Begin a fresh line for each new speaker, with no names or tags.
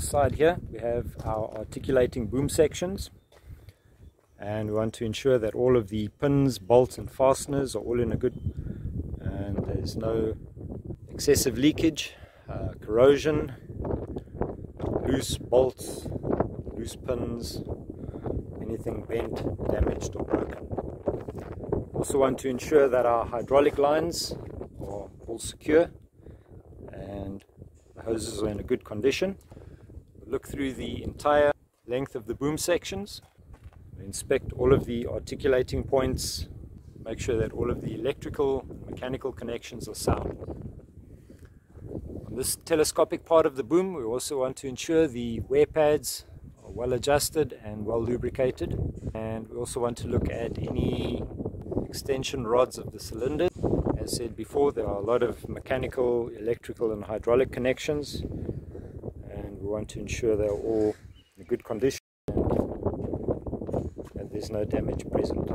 side here we have our articulating boom sections and we want to ensure that all of the pins, bolts and fasteners are all in a good and there's no excessive leakage, uh, corrosion, loose bolts, loose pins, anything bent, damaged or broken. Also want to ensure that our hydraulic lines are all secure and the hoses are in a good condition. Look through the entire length of the boom sections, inspect all of the articulating points, make sure that all of the electrical and mechanical connections are sound. On this telescopic part of the boom we also want to ensure the wear pads are well adjusted and well lubricated. And we also want to look at any extension rods of the cylinder. As said before, there are a lot of mechanical, electrical and hydraulic connections we want to ensure they're all in good condition and there's no damage present.